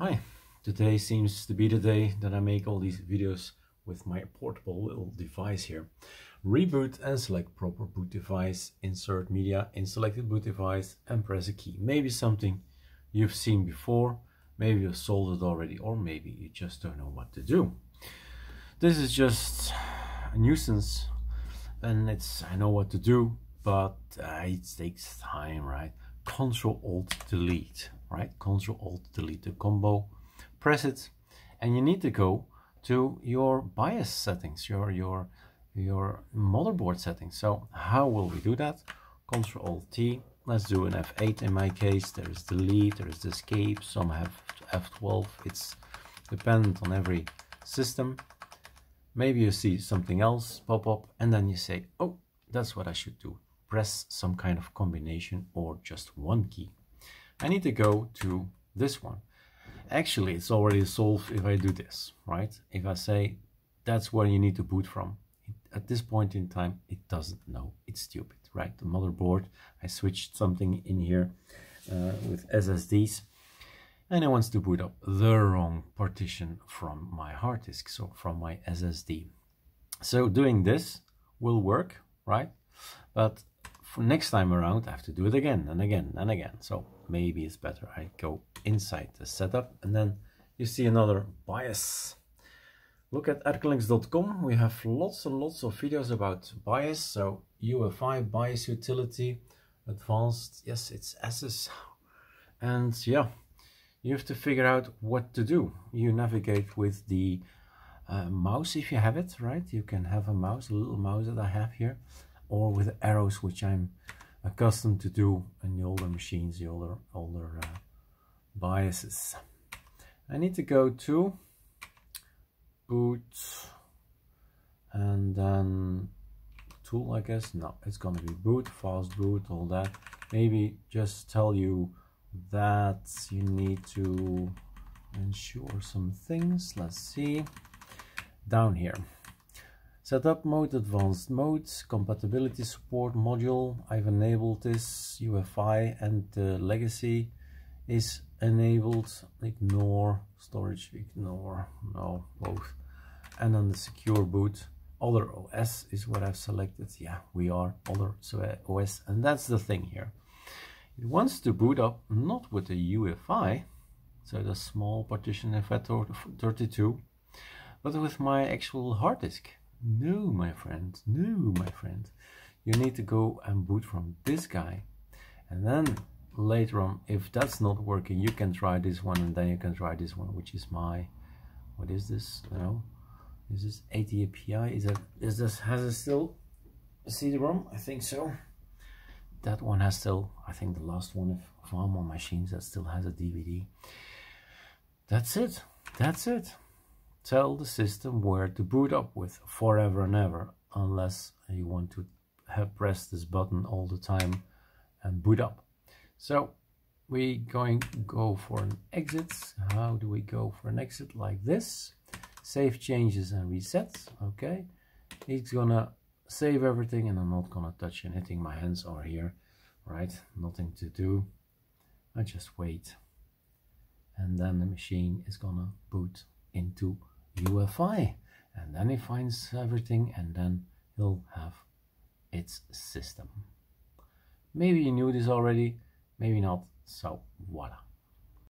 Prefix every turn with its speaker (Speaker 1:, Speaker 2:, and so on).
Speaker 1: Hi, today seems to be the day that I make all these videos with my portable little device here. Reboot and select proper boot device, insert media in selected boot device and press a key. Maybe something you've seen before, maybe you've solved it already or maybe you just don't know what to do. This is just a nuisance and it's I know what to do but uh, it takes time, right? Control Alt Delete right? Control Alt Delete the combo, press it, and you need to go to your BIOS settings, your your your motherboard settings. So how will we do that? Control Alt T. Let's do an F8 in my case. There is delete, there is escape. Some have F12. It's dependent on every system. Maybe you see something else pop up and then you say, oh, that's what I should do. Press some kind of combination or just one key. I need to go to this one. Actually, it's already solved if I do this, right? If I say that's where you need to boot from, at this point in time, it doesn't know. It's stupid, right? The motherboard, I switched something in here uh, with SSDs and it wants to boot up the wrong partition from my hard disk, so from my SSD. So doing this will work, right? But for next time around, I have to do it again and again and again. So maybe it's better I go inside the setup and then you see another BIOS. Look at arcolinux.com. We have lots and lots of videos about BIOS, So UEFI, BIOS utility, advanced. Yes, it's SS. And yeah, you have to figure out what to do. You navigate with the uh, mouse if you have it, right? You can have a mouse, a little mouse that I have here or with arrows, which I'm accustomed to do in the older machines, the older, older uh, BIOSes. I need to go to boot and then tool, I guess. No, it's gonna be boot, fast boot, all that. Maybe just tell you that you need to ensure some things. Let's see. Down here. Setup mode, advanced modes, compatibility support module. I've enabled this UEFI and the legacy is enabled. Ignore, storage, ignore, no, both. And then the secure boot. Other OS is what I've selected. Yeah, we are other OS. And that's the thing here. It wants to boot up not with the UEFI, so the small partition FAT32, but with my actual hard disk. No, my friend, no, my friend. You need to go and boot from this guy. And then later on, if that's not working, you can try this one and then you can try this one, which is my, what is this? No, is this ATAPI? Is that, is this, has it still a CD-ROM? I think so. That one has still, I think the last one of, of my machines that still has a DVD. That's it. That's it tell the system where to boot up with forever and ever unless you want to have press this button all the time and boot up. So we going go for an exit. How do we go for an exit? Like this. Save changes and resets. okay. It's gonna save everything and I'm not gonna touch anything. My hands are here right? Nothing to do. I just wait. And then the machine is gonna boot into UEFI and then he finds everything and then he'll have its system. Maybe you knew this already, maybe not, so voila.